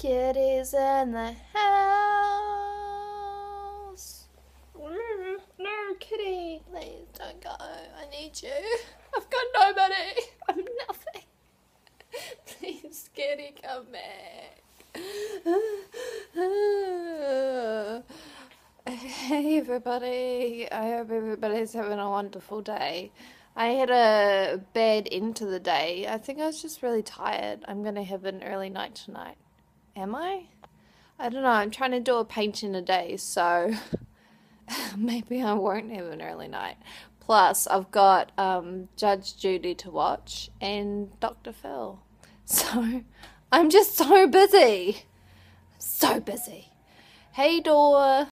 Kitty's in the house. Mm-hmm. No, Kitty, please don't go. I need you. I've got nobody. I'm nothing. Please, Kitty, come back. Hey, everybody. I hope everybody's having a wonderful day. I had a bad end to the day. I think I was just really tired. I'm going to have an early night tonight. Am I? I don't know. I'm trying to do a painting a day, so maybe I won't have an early night. Plus, I've got um, Judge Judy to watch and Dr. Phil. So I'm just so busy. So busy. Hey, Dor.